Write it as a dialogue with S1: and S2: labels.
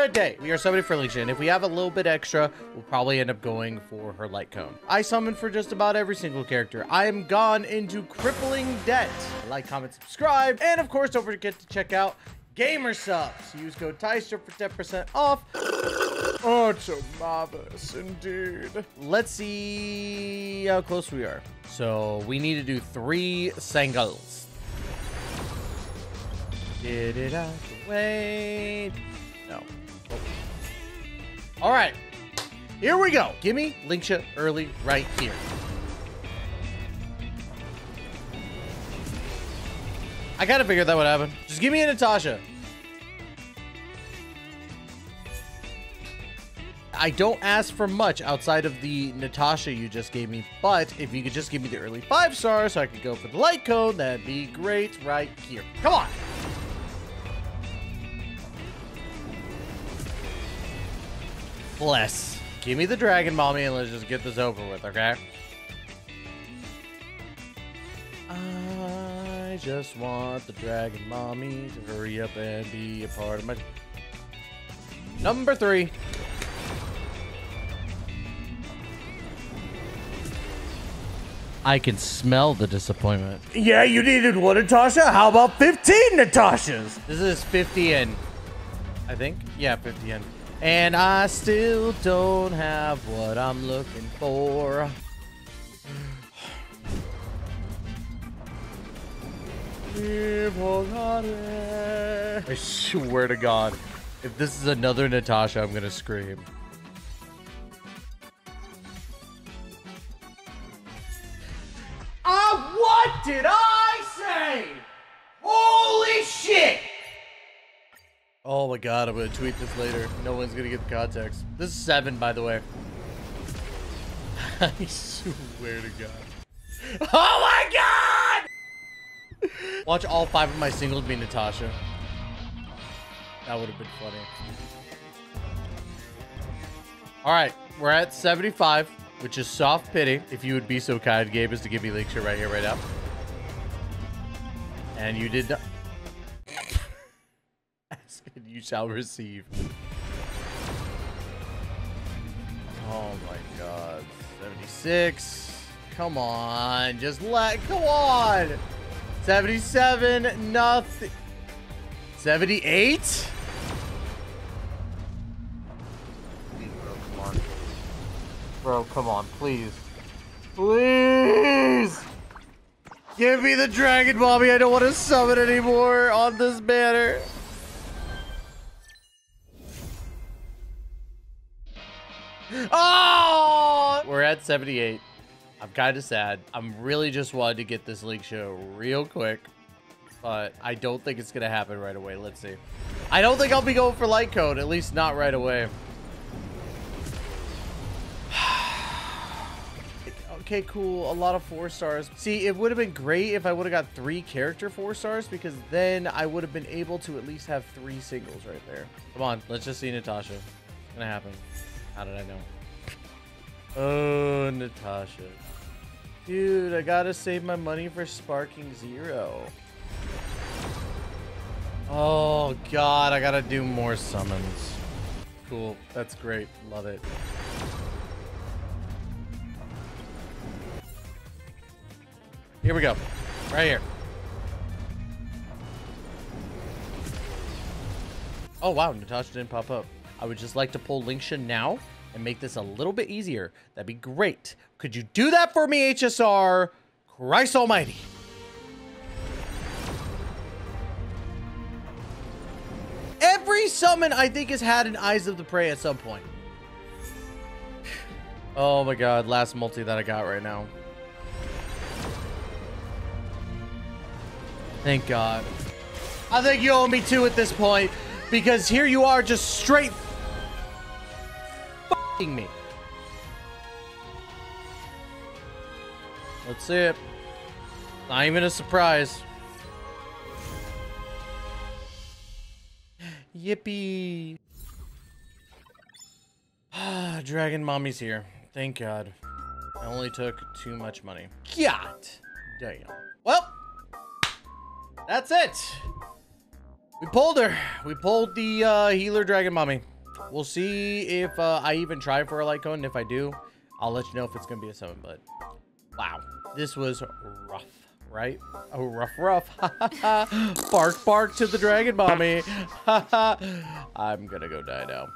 S1: today we are summoning for Legion. If we have a little bit extra, we'll probably end up going for her light cone. I summon for just about every single character. I am gone into crippling debt. Like, comment, subscribe, and of course, don't forget to check out Gamer Supps. Use code Tystra for 10% off. Oh, it's so marvelous indeed. Let's see how close we are. So we need to do three singles. Get it out the way. No. All right. Here we go. Give me Lingsha early right here. I gotta figure that would happen. Just give me a Natasha. I don't ask for much outside of the Natasha you just gave me, but if you could just give me the early five stars so I could go for the light cone, that'd be great right here. Come on. Bless. Give me the Dragon Mommy and let's just get this over with, okay? I just want the Dragon Mommy to hurry up and be a part of my... Number three. I can smell the disappointment. Yeah, you needed one Natasha? How about 15 Natashas? This is 50 and I think. Yeah, 50 and. And I still don't have what I'm looking for. I swear to God, if this is another Natasha, I'm gonna scream. Ah, what did I Oh my god, I'm gonna tweet this later. No one's gonna get the context. This is seven, by the way. I swear to god. Oh my god! Watch all five of my singles be Natasha. That would have been funny. Alright, we're at 75 which is soft pity. If you would be so kind, Gabe, as to give me Lingsha right here, right now. And you did not. And you shall receive. Oh my god. 76. Come on. Just let. Come on. 77. Nothing. 78? Bro, come on, please. Please! Give me the Dragon Bobby, I don't want to summon anymore on this banner. Oh! We're at 78. I'm kind of sad. I'm really just wanted to get this league show real quick. But I don't think it's going to happen right away. Let's see. I don't think I'll be going for light cone. At least not right away. okay, cool. A lot of four stars. See, it would have been great if I would have got three character four stars because then I would have been able to at least have three singles right there. Come on, let's just see Natasha. It's gonna happen. How did I know? Oh, Natasha. Dude, I gotta save my money for Sparking Zero. Oh, God, I gotta do more summons. Cool. That's great. Love it. Here we go. Right here. Oh, wow. Natasha didn't pop up. I would just like to pull Lingsha now and make this a little bit easier. That'd be great. Could you do that for me, HSR? Christ almighty. Every summon, I think, has had an Eyes of the Prey at some point. Oh my god, last multi that I got right now. Thank God. I think you owe me two at this point because here you are just straight f***ing me. Let's see it. Not even a surprise. Yippee. Ah, Dragon Mommy's here. Thank God. I only took too much money. God damn. Well, that's it. We pulled her. We pulled the uh, healer dragon mommy. We'll see if uh, I even try for a light cone. And if I do, I'll let you know if it's going to be a summon. But wow, this was rough, right? Oh, rough, rough. bark, bark to the dragon mommy. I'm going to go die now.